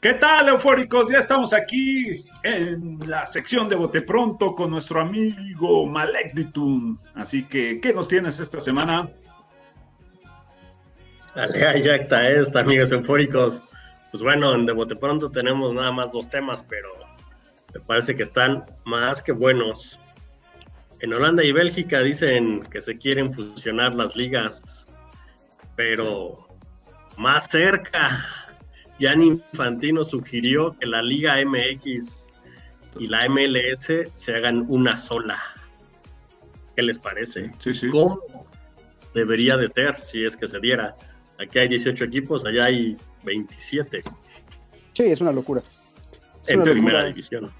¿Qué tal, eufóricos? Ya estamos aquí en la sección de Bote Pronto con nuestro amigo Malek Ditun. Así que, ¿qué nos tienes esta semana? Dale, ya está esta, amigos eufóricos. Pues bueno, en De Bote Pronto tenemos nada más dos temas, pero me parece que están más que buenos. En Holanda y Bélgica dicen que se quieren fusionar las ligas, pero más cerca Jan Infantino sugirió que la Liga MX y la MLS se hagan una sola. ¿Qué les parece? ¿Cómo debería de ser si es que se diera? Aquí hay 18 equipos, allá hay 27. Sí, es una locura. en primera división.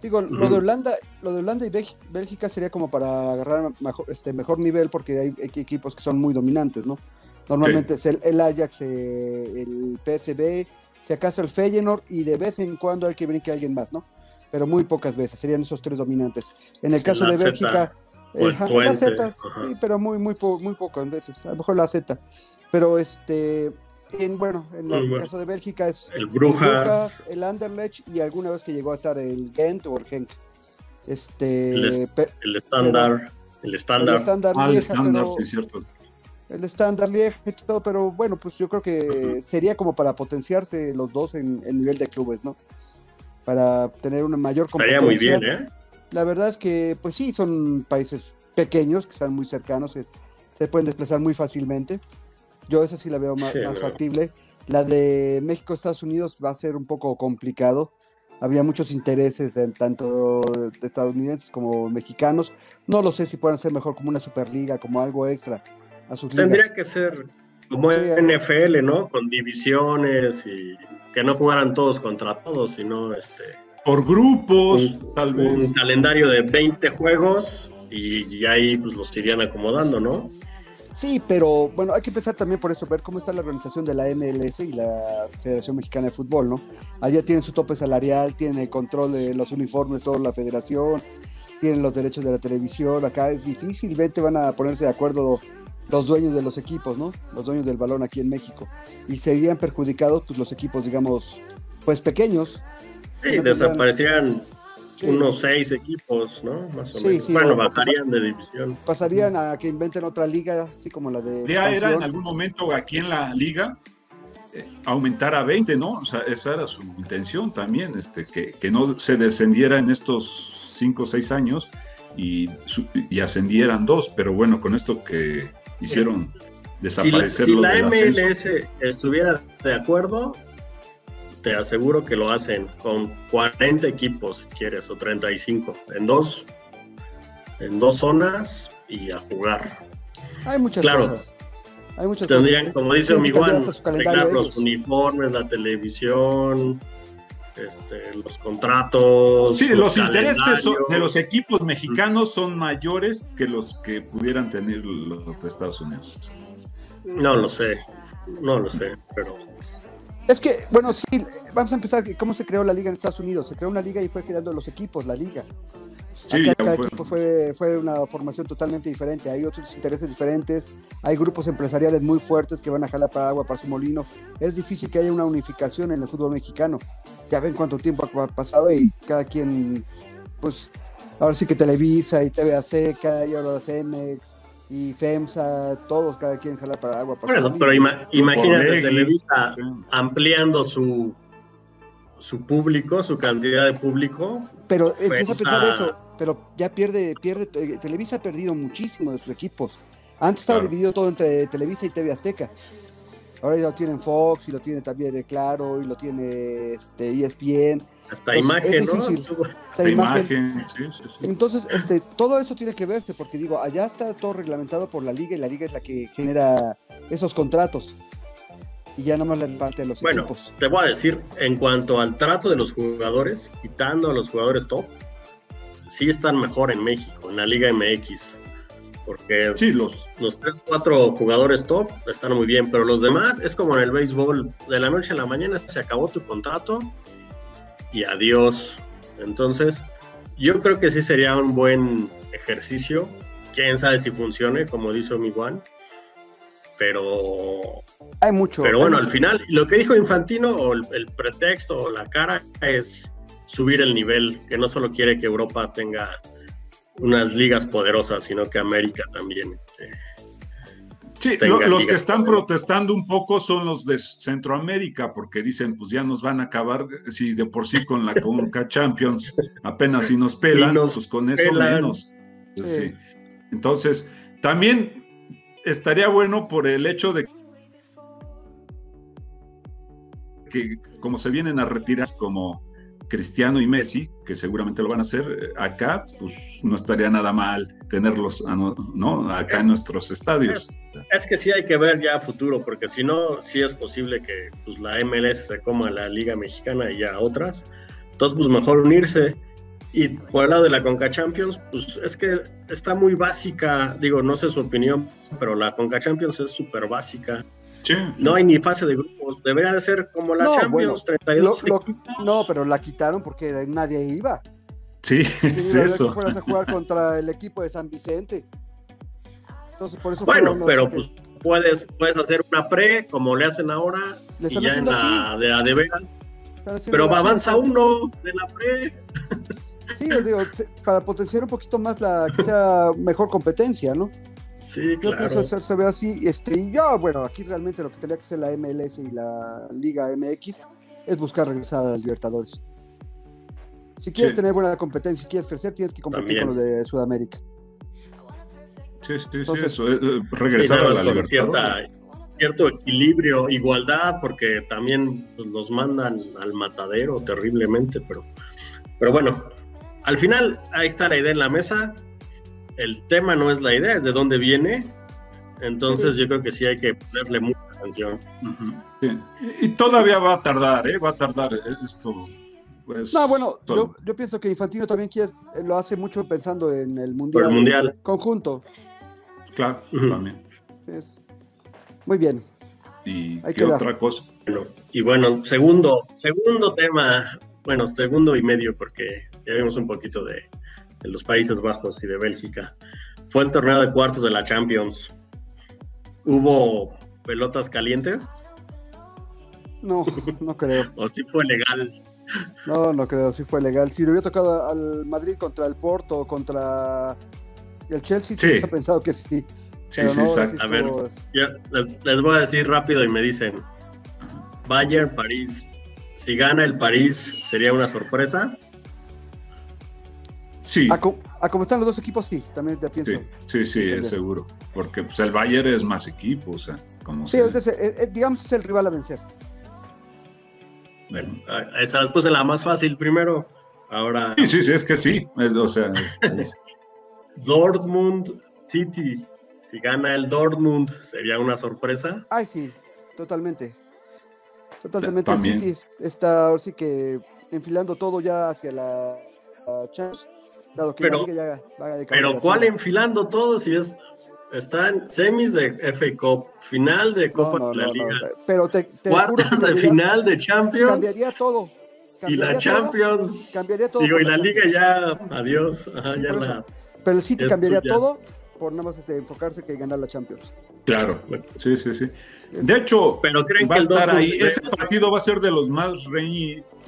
Digo, lo de Holanda, lo de Holanda y Bélgica sería como para agarrar mejor, este mejor nivel porque hay equipos que son muy dominantes, ¿no? Normalmente es el, Ajax, eh, el PSB, si acaso el Feyenoord y de vez en cuando hay que venir que alguien más, ¿no? Pero muy pocas veces, serían esos tres dominantes. En el caso de Bélgica, el, las Z, sí, pero muy, muy, muy pocas veces, a lo mejor la Z. Pero este, en, bueno, en el caso de Bélgica es el Brujas, el, Anderlecht y alguna vez que llegó a estar el Gent o el Genk. Este, el estándar, el estándar. El estándar, ah, el estándar, sí, cierto el estándar Liege y todo, pero bueno, pues yo creo que sería como para potenciarse los dos en el nivel de clubes, ¿no? Para tener una mayor competencia. muy bien, ¿eh? La verdad es que, pues sí, son países pequeños que están muy cercanos, se pueden desplazar muy fácilmente. Yo esa sí la veo más, factible. La de México-Estados Unidos va a ser un poco complicado. Había muchos intereses en tanto de estadounidenses como mexicanos. No lo sé si puedan ser mejor como una superliga, como algo extra Tendría que ser como NFL, ¿no? Con divisiones y que no jugaran todos contra todos, sino este. Por grupos, tal vez. Un calendario de 20 juegos y, ahí pues los irían acomodando, ¿no? Sí, pero bueno, hay que empezar también por eso, ver cómo está la organización de la MLS y la Federación Mexicana de Fútbol, ¿no? Allá tienen su tope salarial, tienen el control de los uniformes, toda la federación, tienen los derechos de la televisión, acá es difícilmente van a ponerse de acuerdo los dueños de los equipos, ¿no? Los dueños del balón aquí en México. Y serían perjudicados pues, los equipos, digamos, pues pequeños. Sí, unos seis equipos, ¿no? Más o menos. bueno, bajarían de división. Pasarían a que inventen otra liga, así como la de. Ya era en algún momento aquí en la liga eh, aumentar a 20, ¿no? O sea, esa era su intención también, este, que, que no se descendiera en estos cinco o seis años y, y ascendieran dos, pero bueno, con esto que hicieron desaparecer si, si la MLS estuviera de acuerdo, te aseguro que lo hacen con 40 equipos, si quieres, o 35, en dos, en dos zonas y a jugar. Hay muchas cosas. Hay muchas Tendrían, como dice mi Juan, los uniformes, la televisión, este, los contratos. Sí, los intereses de los equipos mexicanos son mayores que los que pudieran tener los de Estados Unidos. No lo sé, no lo sé, pero... Es que, bueno, sí, vamos a empezar. ¿Cómo se creó la liga en Estados Unidos? Se creó una liga y fue creando los equipos, la liga. Sí, cada equipo fue, fue una formación totalmente diferente. Hay otros intereses diferentes. Hay grupos empresariales muy fuertes que van a jalar para agua, para su molino. Es difícil que haya una unificación en el fútbol mexicano. Ya ven cuánto tiempo ha pasado y cada quien, pues, ahora sí que Televisa y TV Azteca y ahora CEMEX y FEMSA, todos, cada quien jala para agua. Para bueno, pero imagínate Televisa ampliando su su público, su cantidad de público. Pero empieza a pensar eso, pero ya pierde, pierde, eh, Televisa ha perdido muchísimo de sus equipos. Antes estaba dividido todo entre Televisa y TV Azteca. Ahora ya lo tienen Fox y lo tiene también de Claro y lo tiene este, ESPN. Hasta imagen, Hasta imagen. Entonces, este, todo eso tiene que verse, porque digo, allá está todo reglamentado por la liga y la liga es la que genera esos contratos y ya nomás le parte a los bueno, equipos. Te voy a decir, en cuanto al trato de los jugadores, quitando a los jugadores top, sí están mejor en México, en la Liga MX. Porque sí, los, los 3, 4 jugadores top están muy bien, pero los demás es como en el béisbol, de la noche a la mañana se acabó tu contrato y adiós. Entonces, yo creo que sí sería un buen ejercicio. Quién sabe si funcione, como dice Omi-Wan. Pero. Hay mucho. Pero bueno, al final, lo que dijo Infantino, o el, pretexto, o la cara, es subir el nivel, que no solo quiere que Europa tenga unas ligas poderosas, sino que América también. Este, Sí, los que están protestando un poco son los de Centroamérica, porque dicen, pues ya nos van a acabar, si de por sí con la Conca Champions apenas si nos pelan, pues con eso menos. Pues Entonces, también estaría bueno por el hecho de que como se vienen a retirar como Cristiano y Messi, que seguramente lo van a hacer eh, acá, pues no estaría nada mal tenerlos ¿no? acá en nuestros estadios. Es, que sí hay que ver ya a futuro, porque si no, sí es posible que pues, la MLS se coma la Liga Mexicana y a otras. Entonces, pues mejor unirse. Y por el lado de la Conca Champions, pues es que está muy básica, digo, no sé su opinión, pero la Conca Champions es súper básica. No hay ni fase de grupos. Debería de ser como la Champions, 32. no, pero la quitaron porque nadie iba. Sí, es eso. Que fueras a jugar contra el equipo de San Vicente. Entonces, por eso Bueno, pero pues puedes, puedes hacer una pre, como le hacen ahora, y ya en la de, la de veras. Pero avanza uno de la pre. Sí, digo, para potenciar un poquito más la que sea mejor competencia, ¿no? Sí, Yo pienso hacerse ve así, este, y yo, bueno, aquí realmente lo que tendría que hacer la MLS y la Liga MX es buscar regresar a las Libertadores. Si quieres tener buena competencia, si quieres crecer, tienes que competir con lo de Sudamérica. Sí, sí, sí, eso, eh, eh, regresar a la Libertadores. cierto equilibrio, igualdad, porque también pues, los mandan al matadero terriblemente, pero, pero bueno, al final ahí está la idea en la mesa el tema no es la idea, es de dónde viene. Entonces yo creo que sí hay que ponerle mucha atención. Y todavía va a tardar, ¿eh? Va a tardar esto. Pues, no, bueno, yo, pienso que Infantino también quiere, lo hace mucho pensando en el mundial, mundial. conjunto. Claro, también. muy bien. ¿Y qué otra cosa? y bueno, segundo, segundo tema, bueno, segundo y medio, porque ya vimos un poquito de, de los Países Bajos y de Bélgica. Fue el torneo de cuartos de la Champions. ¿Hubo pelotas calientes? No, no creo. ¿O sí fue legal? No, no creo, sí fue legal. Si le hubiera tocado al Madrid contra el Porto, contra el Chelsea, sí, he pensado que sí. Sí, sí, exacto. A ver, les, les, voy a decir rápido y me dicen, Bayern, París. Si gana el París, ¿sería una sorpresa? Sí. A, como están los dos equipos, sí, también te pienso. Sí, sí, es seguro. Porque pues, el Bayern es más equipo, o sea, como. Sí, entonces, eh, eh, digamos, es el rival a vencer. Bueno, esa después es la más fácil primero. Ahora. Sí, sí, sí, es que sí. o sea. Dortmund City. Si gana el Dortmund, ¿sería una sorpresa? Ay, sí, totalmente. Totalmente. El City está ahora sí que enfilando todo ya hacia la Champions pero, ¿cuál enfilando todo si es están semis de FA Cup, final de Copa de la Liga, pero te, cuartos de final de Champions, cambiaría todo. y la Champions, cambiaría todo. Digo, y la Liga ya, adiós. pero el City cambiaría todo por nada más este, enfocarse que ganar la Champions. Claro, sí, sí, sí. De hecho, pero creen va a estar ahí. Ese partido va a ser de los más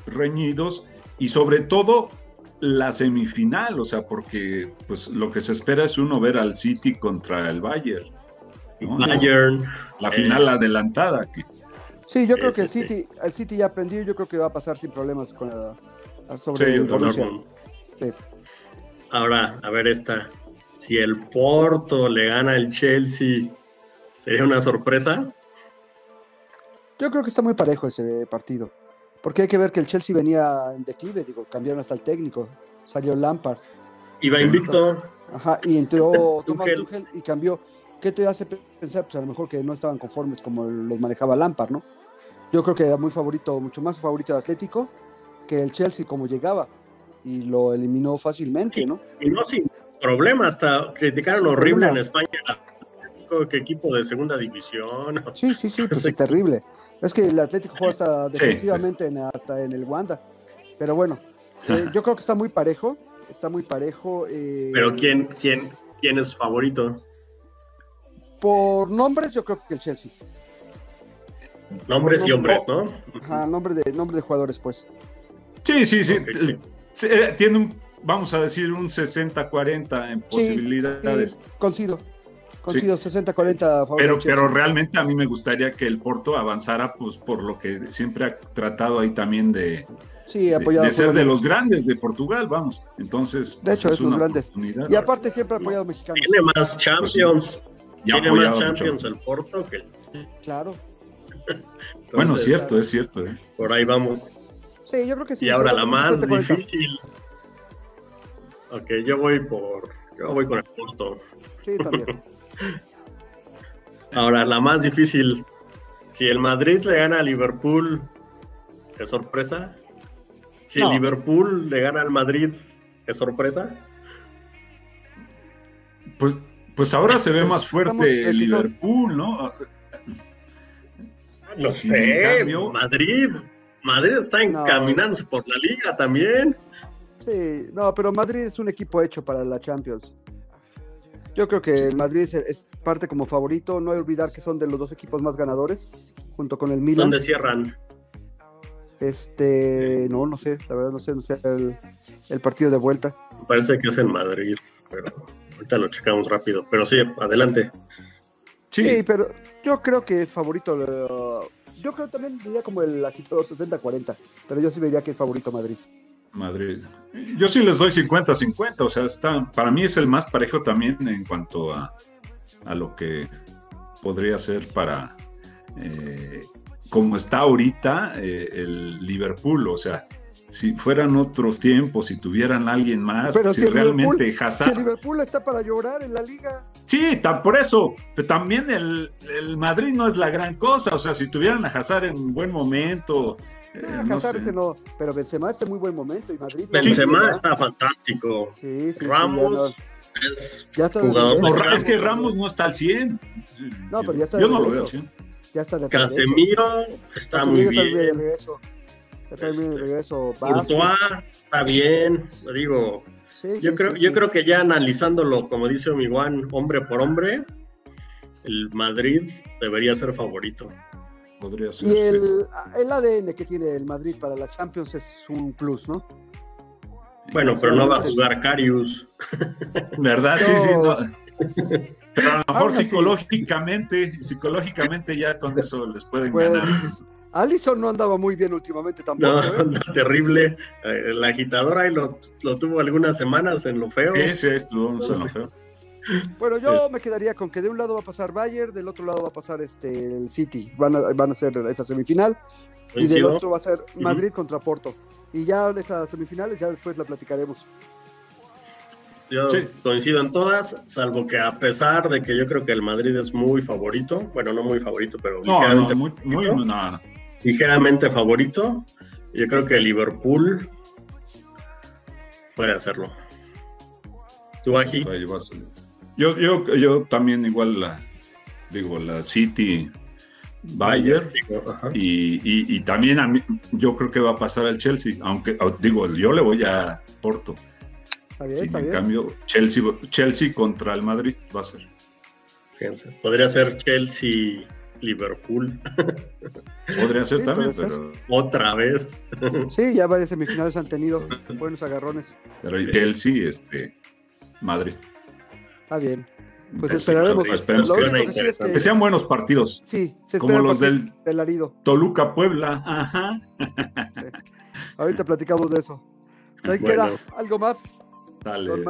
reñidos y sobre todo la semifinal, o sea, porque pues lo que se espera es uno ver al City contra el Bayern. Bayern. La final adelantada. Sí, yo creo que el City, el City ya aprendió, yo creo que va a pasar sin problemas con sobre el Borussia. Ahora, a ver esta. Si el Porto le gana al Chelsea, ¿sería una sorpresa? Yo creo que está muy parejo ese partido. Porque hay que ver que el Chelsea venía en declive, digo, cambiaron hasta el técnico, salió Lampard. Iba invicto. Ajá, y entró Thomas Tuchel y cambió. ¿Qué te hace pensar? Pues a lo mejor que no estaban conformes como los manejaba Lampard, ¿no? Yo creo que era muy favorito, mucho más favorito de Atlético que el Chelsea como llegaba y lo eliminó fácilmente, ¿no? Y no sin problema, hasta criticaron horrible en España que equipo de segunda división. Sí, sí, sí, pues es terrible. Es que el Atlético juega hasta defensivamente hasta en el Wanda. Pero bueno, eh, yo creo que está muy parejo. está muy parejo. Eh, Pero ¿quién, quién, quién es favorito? Por nombres, yo creo que el Chelsea. Nombres y hombres, ¿no? Ajá, nombre de, nombre de jugadores, pues. Sí, sí, sí. Eh, tiene un, vamos a decir, un 60-40 en posibilidades. Sí, coincido. Coincido, 60-40 pero, pero realmente a mí me gustaría que el Porto avanzara, pues por lo que siempre ha tratado ahí también de, sí, de, ser de los grandes de Portugal, vamos. Entonces, de hecho, pues, es, los grandes. Y aparte siempre ha apoyado a mexicanos. Tiene más Champions. Tiene más Champions el Porto que el... Claro. bueno, cierto, es cierto. ¿eh? Por ahí vamos. Sí, yo creo que sí. Y ahora la más difícil. Ok, yo voy por. Yo voy con el Porto. Sí, también. ahora, la más difícil. Si el Madrid le gana a Liverpool, ¿es sorpresa? Si el Liverpool le gana al Madrid, ¿es sorpresa? Pues, pues ahora se ve más fuerte el Liverpool, ¿no? No sé, Madrid. Madrid está encaminándose por la liga también. Sí, no, pero Madrid es un equipo hecho para la Champions. Yo creo que el Madrid es, parte como favorito. No hay que olvidar que son de los dos equipos más ganadores, junto con el Milan. ¿Dónde cierran? Este, no, no sé, la verdad no sé, no sé el, partido de vuelta. Me parece que es en Madrid, pero ahorita lo checamos rápido. Pero sí, adelante. Sí. pero yo creo que es favorito. Yo creo también diría como el agitador 60-40, pero yo sí vería que es favorito Madrid. Madrid. Yo sí les doy 50-50, o sea, está, para mí es el más parejo también en cuanto a, a lo que podría ser para, eh, como está ahorita eh, el Liverpool, o sea, si fueran otros tiempos, si tuvieran alguien más, Pero si, realmente Hazard... Si Liverpool está para llorar en la liga. Sí, por eso. Pero también el, Madrid no es la gran cosa. O sea, si tuvieran a Hazard en buen momento. Eh, no, Hazard ese no. Pero Benzema está en muy buen momento y Madrid. Benzema está fantástico. Sí, sí, Ramos. es ya jugador. No, es que Ramos no está al 100. No, pero ya está. Yo no lo veo al 100. Ya está de Casemiro está muy bien. Ya también de regreso. está bien, lo digo. yo, creo, yo creo que ya analizándolo, como dice mi Juan, hombre por hombre, el Madrid debería ser favorito. Podría ser. Y el, el, ADN que tiene el Madrid para la Champions es un plus, ¿no? Bueno, pero no va a jugar Carius. ¿Verdad? Sí, sí. No. Pero a lo mejor psicológicamente, psicológicamente ya con eso les pueden pues, ganar. Allison no andaba muy bien últimamente tampoco. No, ¿eh? terrible. El agitador ahí lo, tuvo algunas semanas en lo feo. Sí, sí, estuvo en lo feo. Bueno, yo me quedaría con que de un lado va a pasar Bayern, del otro lado va a pasar este el City. Van a, van a ser esa semifinal. Y del otro va a ser Madrid contra Porto. Y ya esas semifinales, ya después la platicaremos. Yo coincido en todas, salvo que a pesar de que yo creo que el Madrid es muy favorito, bueno, no muy favorito, pero ligeramente, muy, muy, nada ligeramente favorito. Yo creo que Liverpool puede hacerlo. ¿Tú, aquí? Yo, yo, yo también igual la, digo, la City Bayern y, y, también a mí, yo creo que va a pasar al Chelsea, aunque digo, yo le voy a Porto. Está en cambio, Chelsea, Chelsea contra el Madrid va a ser. Fíjense, podría ser Chelsea Liverpool. Podría ser también, pero. Otra vez. Sí, ya varias semifinales han tenido buenos agarrones. Pero sí, este. Madrid. Está bien. Pues esperaremos. esperemos que, sean buenos partidos. Sí, como los del, del Arido. Toluca Puebla. Ajá. Ahorita platicamos de eso. Ahí queda algo más. Dale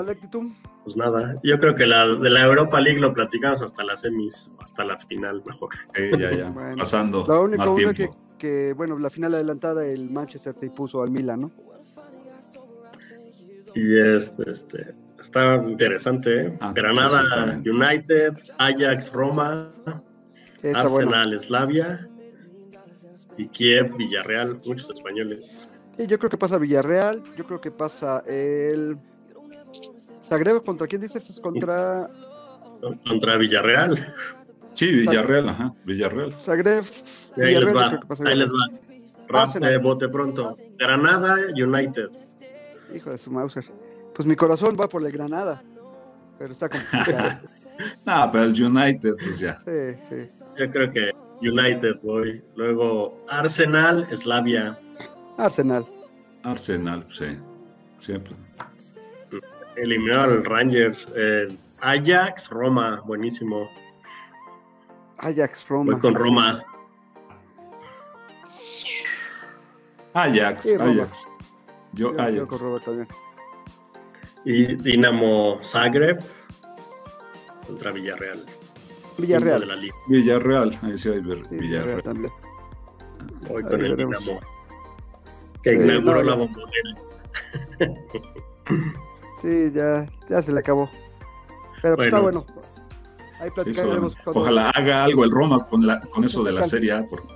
pues nada, yo creo que la de la Europa League lo platicamos hasta las semis, hasta la final mejor. ya, ya, pasando. Lo único más que, que, bueno, la final adelantada, el Manchester se puso al Milan, ¿no? Y es, este, está interesante, ¿eh? Ah, Granada United, Ajax Roma, Arsenal Slavia y Kiev Villarreal, muchos españoles. Sí, yo creo que pasa Villarreal, yo creo que pasa el Zagreb, ¿contra quién dices? Es contra. Contra Villarreal. Sí, Villarreal, ajá, Villarreal. Zagreb. Ahí les va. Ahí les va. bote pronto. Granada United. Hijo de su Mauser. Pues mi corazón va por el Granada, pero está complicado. no, pero el United, pues ya. Sí, sí. Yo creo que United voy. Luego Arsenal, Slavia. Arsenal. Arsenal, sí. Siempre. Eliminado al Rangers. Eh, Ajax, Roma, buenísimo. Ajax, Roma. Voy con Roma. Ajax, Ajax. Yo, Ajax. Yo con Roma también. Y Dinamo Zagreb contra Villarreal. Villarreal. De la Villarreal, ahí sí hay Villarreal. Villarreal también. Voy con el Dinamo. Que inauguró la bombonera. sí, ya, ya se le acabó. Pero pues, está bueno. Ahí platicaremos. Ojalá haga algo el Roma con, la, con eso de la Serie A, porque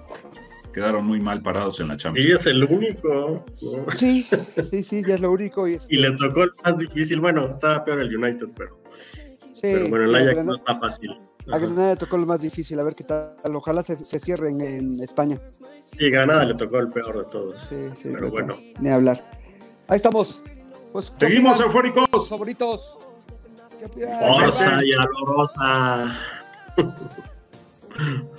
quedaron muy mal parados en la Champions. Y es el único. Sí, sí, sí, ya es lo único. Y, y, le tocó el más difícil. Bueno, estaba peor el United, pero. Sí, pero bueno, el Ajax no está fácil. A Granada le tocó el más difícil, a ver qué tal. Ojalá se, se cierre en, España. Sí, Granada le tocó el peor de todos. Sí, sí, pero bueno. Ni hablar. Ahí estamos. Pues, Seguimos eufóricos. Favoritos. y alorosa.